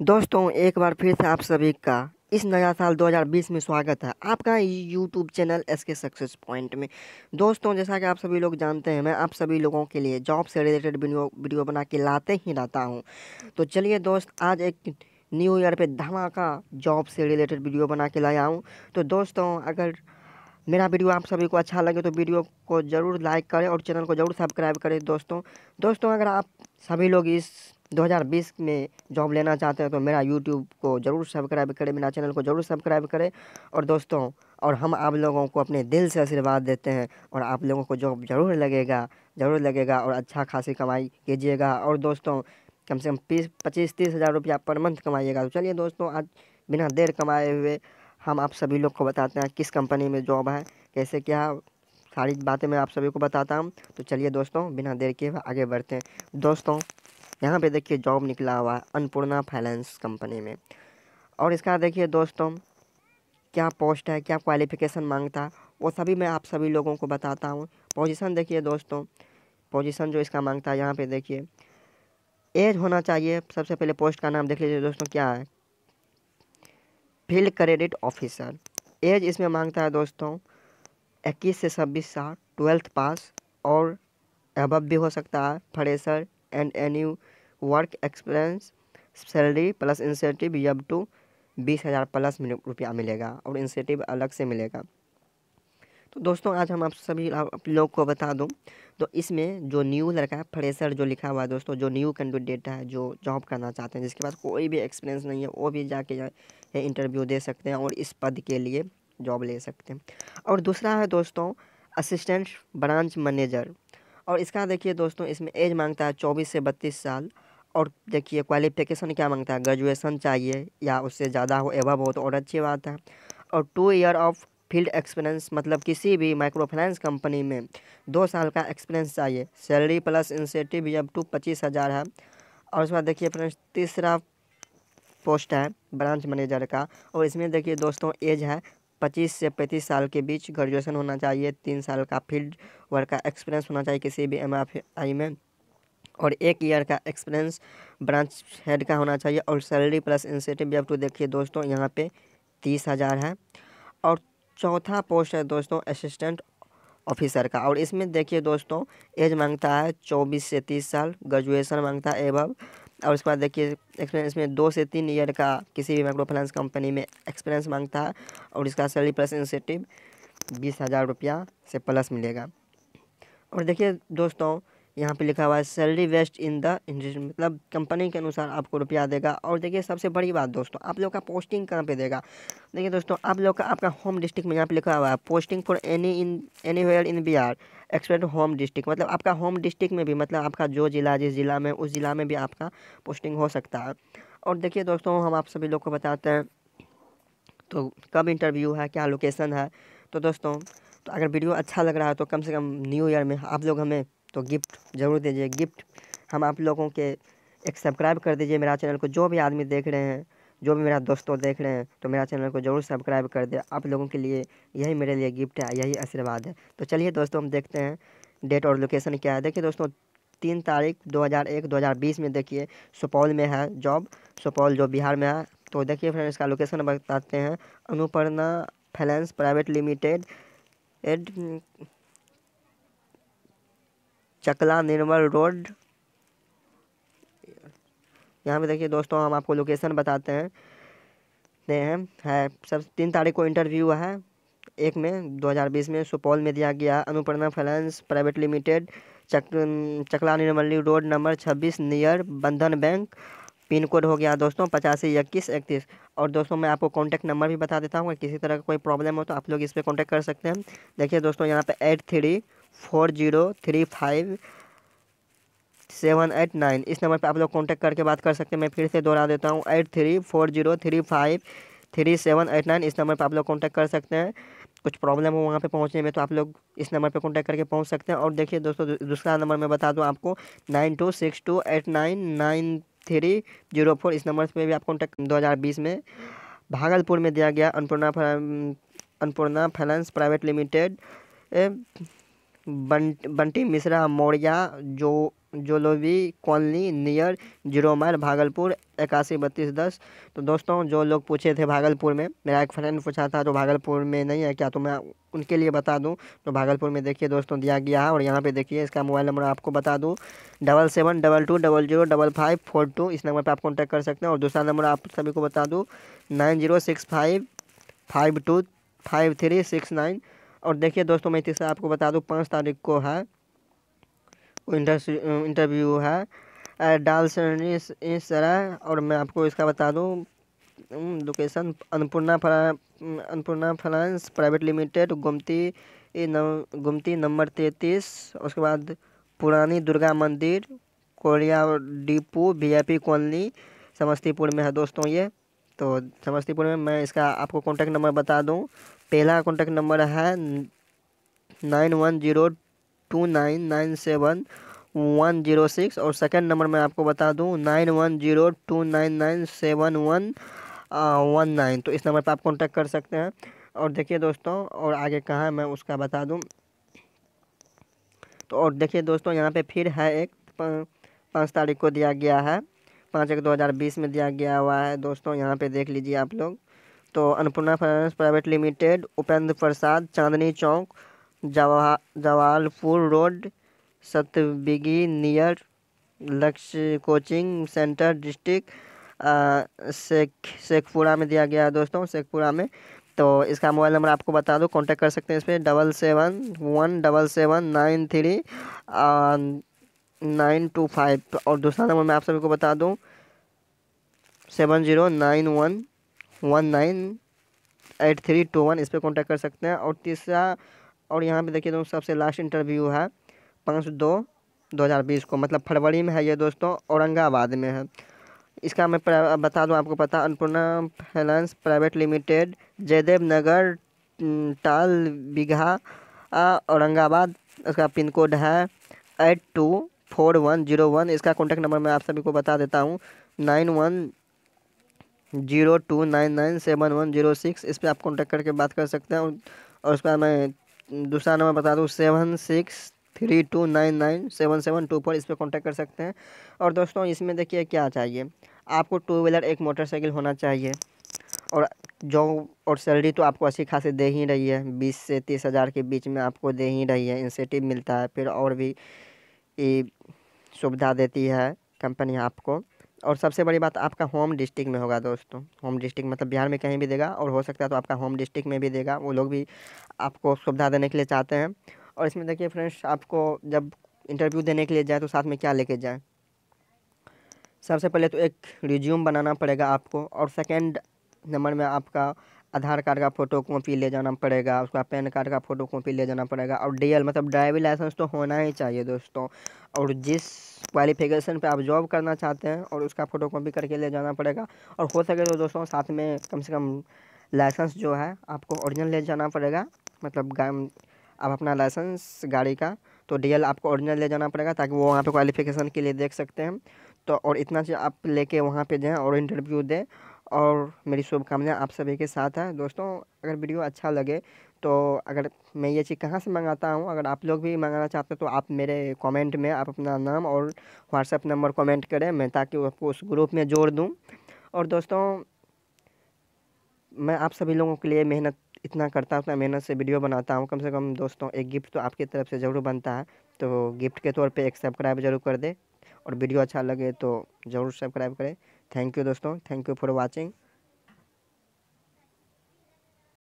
दोस्तों, एक बार फिर से आप सभी का इस नया साल 2020 में स्वागत है आपका YouTube channel S K success point में। दोस्तों, जैसा कि आप सभी लोग जानते हैं, मैं आप सभी लोगों के लिए जॉब से रिलेटेड वीडियो वीडियो बना के लाते ही रहता हूँ। तो चलिए दोस्त, आज एक न्यू ईयर पे धमाका जॉब से रिलेटेड वीडियो बना के लाया हूँ। तो दोस्तों, अगर मेरा वीडियो आप सभी को अच्छा लगे तो वीडियो को ज़रूर लाइक करें और चैनल को ज़रूर सब्सक्राइब करें दोस्तों। दोस्तों, अगर आप सभी लोग इस 2020 में जॉब लेना चाहते हैं तो मेरा यूट्यूब को ज़रूर सब्सक्राइब करें, मेरा चैनल को ज़रूर सब्सक्राइब करें। और दोस्तों, और हम आप लोगों को अपने दिल से आशीर्वाद देते हैं और आप लोगों को जॉब ज़रूर लगेगा ज़रूर लगेगा और अच्छा खासी कमाई कीजिएगा। और दोस्तों, कम से कम बीस पच्चीस तीस हज़ार रुपया पर मंथ कमाइएगा। तो चलिए दोस्तों, आज बिना देर कमाए हुए हम आप सभी लोग को बताते हैं किस कंपनी में जॉब है, कैसे क्या सारी बातें मैं आप सभी को बताता हूँ। तो चलिए दोस्तों, बिना देर के आगे बढ़ते हैं। दोस्तों यहाँ पे देखिए जॉब निकला हुआ है अन्नपूर्णा फाइनेंस कंपनी में। और इसका देखिए दोस्तों, क्या पोस्ट है, क्या क्वालिफिकेशन माँगता, वो सभी मैं आप सभी लोगों को बताता हूँ। पोजीशन देखिए दोस्तों पोजीशन जो इसका माँगता है, यहाँ पे देखिए। एज होना चाहिए, सबसे पहले पोस्ट का नाम देख लीजिए दोस्तों, क्या है? फ़ील्ड क्रेडिट ऑफिसर एज इसमें माँगता है दोस्तों, इक्कीस से छब्बीस साल ट्वेल्थ पास और अबब भी हो सकता है fresher and any work experience salary plus incentive up to बीस हज़ार प्लस रुपया मिलेगा और इंसेंटिव अलग से मिलेगा। तो दोस्तों, आज हम आप सभी आप लोग को बता दूँ तो इसमें जो न्यू लड़का है फ्रेशर जो लिखा हुआ है दोस्तों, जो न्यू कैंडिडेट है, जो जॉब करना चाहते हैं, जिसके पास कोई भी एक्सपीरियंस नहीं है, वो भी जाके जा इंटरव्यू दे सकते हैं और इस पद के लिए जॉब ले सकते हैं। और दूसरा है दोस्तों असिस्टेंट ब्रांच मैनेजर और इसका देखिए दोस्तों, इसमें एज माँगता है चौबीस से बत्तीस साल और देखिए क्वालिफिकेशन क्या माँगता है? ग्रेजुएसन चाहिए या उससे ज़्यादा हो एवं हो तो और अच्छी बात है। और two year of field experience मतलब किसी भी माइक्रो फाइनेंस कंपनी में दो साल का एक्सपीरियंस चाहिए। Salary plus incentive up to पच्चीस हज़ार है, और उसके बाद देखिए फ्रेंड्स तीसरा पोस्ट है ब्रांच मैनेजर का, और इसमें देखिए दोस्तों एज है, पच्चीस से पैंतीस साल के बीच ग्रेजुएशन होना चाहिए। तीन साल का फ़ील्ड वर्क का एक्सपीरियंस होना चाहिए किसी भी एम में। और एक ईयर का एक्सपीरियंस ब्रांच हेड का होना चाहिए और सैलरी प्लस इंसेंटिव जब तो देखिए दोस्तों, यहाँ पे तीस हज़ार है। और चौथा पोस्ट है दोस्तों असिस्टेंट ऑफिसर का। और इसमें देखिए दोस्तों एज माँगता है चौबीस से तीस साल ग्रेजुएशन माँगता है एवं और उसके बाद देखिए एक्सपीरियंस में दो से तीन ईयर का किसी भी माइक्रो फाइनेंस कंपनी में एक्सपीरियंस माँगता है और इसका सैलरी प्लस इंसेंटिव बीस हज़ार रुपया से प्लस मिलेगा। और देखिए दोस्तों यहाँ पे लिखा हुआ है salary best in the industry मतलब कंपनी के अनुसार आपको रुपया देगा। और देखिए, सबसे बड़ी बात दोस्तों, आप लोग का पोस्टिंग कहाँ पे देगा? देखिए दोस्तों, आप लोग का, आपका होम डिस्ट्रिक्ट में यहाँ पे लिखा हुआ है posting for any in anywhere in Bihar expect home district मतलब आपका होम डिस्ट्रिक्ट में भी मतलब आपका जो ज़िला, जिस ज़िला में, उस ज़िला में भी आपका पोस्टिंग हो सकता है। और देखिए दोस्तों, हम आप सभी लोग को बताते हैं तो कब इंटरव्यू है, क्या लोकेशन है? तो दोस्तों तो अगर वीडियो अच्छा लग रहा है तो कम से कम न्यू ईयर में आप लोग हमें तो गिफ्ट ज़रूर दीजिए। गिफ्ट हम आप लोगों के एक सब्सक्राइब कर दीजिए मेरा चैनल को। जो भी आदमी देख रहे हैं, जो भी मेरा दोस्तों देख रहे हैं तो मेरा चैनल को ज़रूर सब्सक्राइब कर दे। आप लोगों के लिए यही मेरे लिए गिफ्ट है, यही आशीर्वाद है। तो चलिए दोस्तों, हम देखते हैं डेट और लोकेशन क्या है। देखिए दोस्तों, तीन तारीख 2001 2020 में देखिए, सुपौल में है जॉब सुपौल जो बिहार में है। तो देखिए फ्रेंड इसका लोकेशन बताते हैं। Anuparna finance private limited at Chakla Nirmal road. यहाँ पे देखिए दोस्तों, हम आपको लोकेशन बताते हैं। दे हैं, है, सब तीन तारीख को इंटरव्यू है। एक में 2020 में सुपौल में दिया गया Anuparna finance private limited. Chak, Chakla Nirmali road number 26 near Bandhan bank. Pin code हो गया दोस्तों, पचासी, इक्कीस, इकतीस। और दोस्तों, मैं आपको कॉन्टैक्ट नंबर भी बता देता हूँ। किसी तरह का कोई प्रॉब्लम हो तो आप लोग इस पर कॉन्टैक्ट कर सकते हैं। देखिए दोस्तों, यहाँ पे eight three four zero three five seven eight nine. इस नंबर पर आप लोग कॉन्टैक्ट करके बात कर सकते हैं। मैं फिर से दोहरा देता हूँ। Eight three four zero three five three seven eight nine. इस नंबर पर आप लोग कॉन्टैक्ट कर सकते हैं। कुछ प्रॉब्लम हो वहाँ पे पहुँचने में तो आप लोग इस नंबर पे कांटेक्ट करके पहुँच सकते हैं। और देखिए दोस्तों दूसरा नंबर मैं बता दूँ आपको। Nine two six two eight nine nine three zero four. इस नंबर पर भी आप कॉन्टैक्ट दो हज़ार बीस में भागलपुर में दिया गया Annapurna Annapurna finance private limited Bunty Mishra Maurya जो, जोलोवी colony, near zero mile Bhagalpur इक्यासी बत्तीस दस। तो दोस्तों, जो लोग पूछे थे भागलपुर में, मेरा एक फ्रेंड पूछा था तो भागलपुर में नहीं है क्या? तो मैं उनके लिए बता दूँ। तो भागलपुर में देखिए दोस्तों, दिया गया है और यहाँ पे देखिए, इसका मोबाइल नंबर आपको बता दूँ। Double seven, double two, double zero, double five, four two, इस नंबर पर आप कॉन्टैक्ट कर सकते हैं। और दूसरा नंबर आप सभी को बता दूँ, nine zero six five five two, five three six nine. और देखिए दोस्तों, मैं तीसरा आपको बता दूँ, पाँच तारीख को है इंटरव्यू है डाल सराय और मैं आपको इसका बता दूँ location, Annapurna Annapurna finance private limited, Gumti Gumti number तैंतीस, उसके बाद पुरानी दुर्गा मंदिर, Koriya depot, VIP colony, Samastipur में है दोस्तों ये तो समस्तीपुर में मैं इसका आपको कॉन्टैक्ट नंबर बता दूँ पहला कॉन्टैक्ट नंबर है nine one zero two nine nine seven one zero six और सेकंड नंबर मैं आपको बता दूँ nine one zero two nine nine seven one one nine तो इस नंबर पर आप कॉन्टैक्ट कर सकते हैं। और देखिए दोस्तों, और आगे कहाँ है, मैं उसका बता दूँ। तो और देखिए दोस्तों, यहाँ पे फिर है एक पाँच तारीख को दिया गया है। पाँच एक दो हज़ार बीस में दिया गया हुआ है। दोस्तों, यहाँ पे देख लीजिए आप लोग। तो Annapurna finance private limited, Upendra Prasad, Chandni Chowk, जवाह Jawalpur road, Satbigi near, Lakshya coaching centre district Sheikh, Sheikhpura में दिया गया है दोस्तों, शेखपुरा में। तो इसका मोबाइल नंबर आपको बता दो कांटेक्ट कर सकते हैं इस पर double seven one double seven nine three nine two five और दूसरा नंबर मैं आप सभी को बता दूँ seven zero nine one one nine eight three two one इस पर कॉन्टैक्ट कर सकते हैं। और तीसरा, और यहाँ पे देखिए दोस्तों, सबसे लास्ट इंटरव्यू है पाँच दो दो हज़ार बीस को। मतलब फरवरी में है ये दोस्तों, औरंगाबाद में है। इसका मैं बता दूँ आपको पता, Annapurna finance private limited Jaidev Nagar टाल, बिघा औरंगाबाद, इसका पिन कोड है eight two four one zero one. इसका कॉन्टैक्ट नंबर मैं आप सभी को बता देता हूँ, nine one zero two nine nine seven one zero six. इस पर आप कॉन्टैक्ट करके बात कर सकते हैं। और उसका मैं दूसरा नंबर बता दूँ, seven six three two nine nine seven seven two four. इस पर कॉन्टैक्ट कर सकते हैं। और दोस्तों, इसमें देखिए क्या चाहिए। आपको टू व्हीलर एक मोटरसाइकिल होना चाहिए। और जो, और सैलरी तो आपको अच्छी खासी दे ही रही है। बीस से तीस हज़ार के बीच में आपको दे ही रही है। इंसेंटिव मिलता है। फिर और भी सुविधा देती है कंपनी आपको। और सबसे बड़ी बात आपका होम डिस्ट्रिक्ट में होगा दोस्तों। होम डिस्ट्रिक्ट मतलब बिहार में कहीं भी देगा और हो सकता है तो आपका होम डिस्ट्रिक्ट में भी देगा। वो लोग भी आपको सुविधा देने के लिए चाहते हैं। और इसमें देखिए फ्रेंड्स, आपको जब इंटरव्यू देने के लिए जाए तो साथ में क्या लेके जाए? सबसे पहले तो एक रिज्यूम बनाना पड़ेगा आपको और सेकेंड नंबर में आपका आधार कार्ड का फ़ोटो कॉपी ले जाना पड़ेगा, उसका पैन कार्ड का फ़ोटो कॉपी ले जाना पड़ेगा और डीएल मतलब ड्राइविंग लाइसेंस तो होना ही चाहिए दोस्तों। और जिस क्वालिफिकेशन पे आप जॉब करना चाहते हैं और उसका फ़ोटो कॉपी करके ले जाना पड़ेगा। और हो सके तो दोस्तों साथ में कम से कम लाइसेंस जो है आपको ओरिजिनल ले जाना पड़ेगा मतलब आप अपना लाइसेंस गाड़ी का तो डीएल आपको ओरिजिनल ले जाना पड़ेगा ताकि वो वहाँ पे क्वालिफिकेशन के लिए देख सकते हैं। तो और इतना चीज़ आप लेके वहाँ पे जाएँ और इंटरव्यू दें और मेरी शुभकामनाएँ आप सभी के साथ है। दोस्तों, अगर वीडियो अच्छा लगे तो अगर मैं ये चीज़ कहाँ से मंगाता हूँ, अगर आप लोग भी मंगाना चाहते हो तो आप मेरे कमेंट में आप अपना नाम और व्हाट्सएप नंबर कमेंट करें, मैं ताकि आपको उस ग्रुप में जोड़ दूँ। और दोस्तों, मैं आप सभी लोगों के लिए मेहनत इतना करता हूँ उतना मेहनत से वीडियो बनाता हूँ। कम से कम दोस्तों, एक गिफ्ट तो आपकी तरफ़ से ज़रूर बनता है तो गिफ्ट के तौर पे एक सब्सक्राइब ज़रूर कर दे। और वीडियो अच्छा लगे तो ज़रूर सब्सक्राइब करें। थैंक यू दोस्तों. Thank you for watching